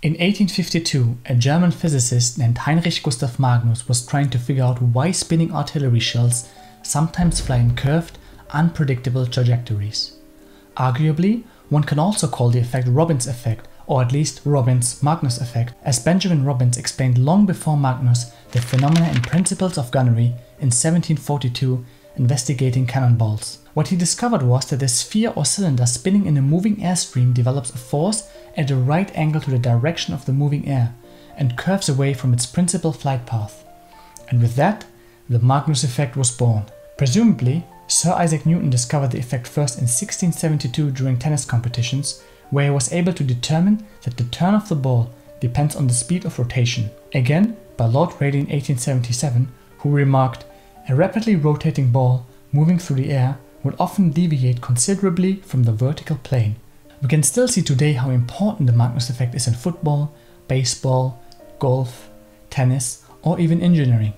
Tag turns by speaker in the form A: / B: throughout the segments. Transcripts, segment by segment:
A: In 1852, a German physicist named Heinrich Gustav Magnus was trying to figure out why spinning artillery shells sometimes fly in curved, unpredictable trajectories. Arguably, one can also call the effect Robins effect, or at least Robins Magnus effect, as Benjamin Robins explained long before Magnus the phenomena and principles of gunnery in 1742 investigating cannonballs. What he discovered was that a sphere or cylinder spinning in a moving airstream develops a force at a right angle to the direction of the moving air and curves away from its principal flight path. And with that, the Magnus effect was born. Presumably, Sir Isaac Newton discovered the effect first in 1672 during tennis competitions, where he was able to determine that the turn of the ball depends on the speed of rotation. Again, by Lord Rayleigh in 1877, who remarked, a rapidly rotating ball moving through the air will often deviate considerably from the vertical plane. We can still see today how important the Magnus effect is in football, baseball, golf, tennis, or even engineering.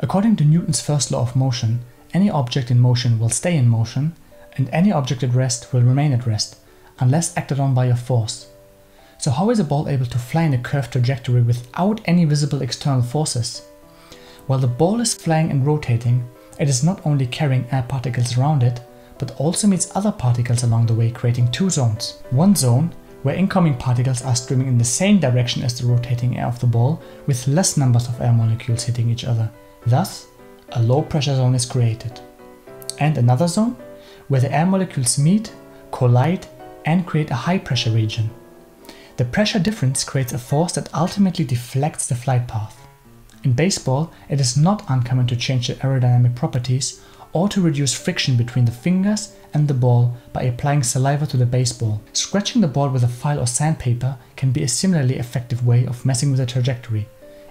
A: According to Newton's first law of motion, any object in motion will stay in motion, and any object at rest will remain at rest, unless acted on by a force. So how is a ball able to fly in a curved trajectory without any visible external forces? While the ball is flying and rotating, it is not only carrying air particles around it, but also meets other particles along the way creating two zones. One zone, where incoming particles are streaming in the same direction as the rotating air of the ball, with less numbers of air molecules hitting each other. Thus, a low pressure zone is created. And another zone, where the air molecules meet, collide, and create a high pressure region. The pressure difference creates a force that ultimately deflects the flight path. In baseball, it is not uncommon to change the aerodynamic properties or to reduce friction between the fingers and the ball by applying saliva to the baseball. Scratching the ball with a file or sandpaper can be a similarly effective way of messing with the trajectory.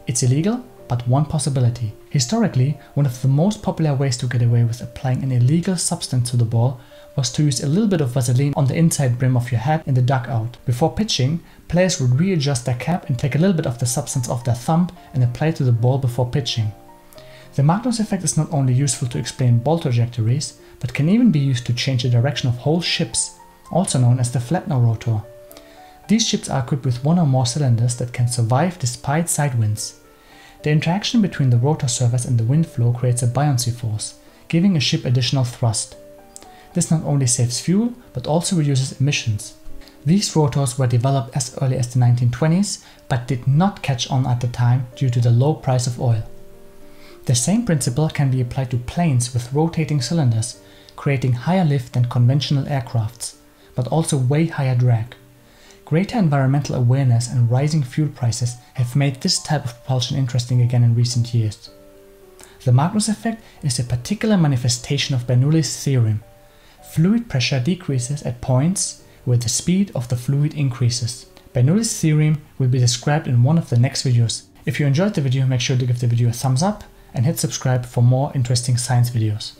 A: It's illegal, but one possibility. Historically, one of the most popular ways to get away with applying an illegal substance to the ball was to use a little bit of Vaseline on the inside brim of your hat in the dugout. Before pitching, players would readjust their cap and take a little bit of the substance off their thumb and apply it to the ball before pitching. The Magnus effect is not only useful to explain ball trajectories, but can even be used to change the direction of whole ships, also known as the Flettner rotor. These ships are equipped with one or more cylinders that can survive despite side winds. The interaction between the rotor surface and the wind flow creates a buoyancy force, giving a ship additional thrust. This not only saves fuel, but also reduces emissions. These rotors were developed as early as the 1920s, but did not catch on at the time due to the low price of oil. The same principle can be applied to planes with rotating cylinders, creating higher lift than conventional aircrafts, but also way higher drag. Greater environmental awareness and rising fuel prices have made this type of propulsion interesting again in recent years. The Magnus effect is a particular manifestation of Bernoulli's theorem. Fluid pressure decreases at points where the speed of the fluid increases. Bernoulli's theorem will be described in one of the next videos. If you enjoyed the video, make sure to give the video a thumbs up and hit subscribe for more interesting science videos.